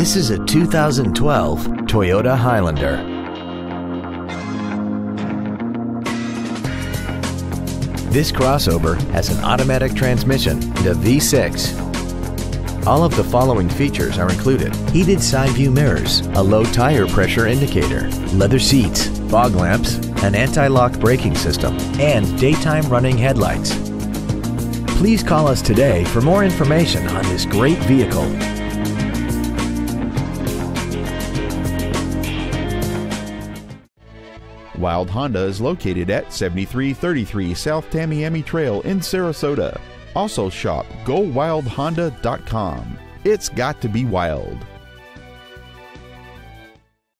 This is a 2012 Toyota Highlander. This crossover has an automatic transmission and a V6. All of the following features are included. Heated side view mirrors, a low tire pressure indicator, leather seats, fog lamps, an anti-lock braking system, and daytime running headlights. Please call us today for more information on this great vehicle. Wilde Honda is located at 7333 South Tamiami Trail in Sarasota. Also shop GoWildeHonda.com. It's got to be wild.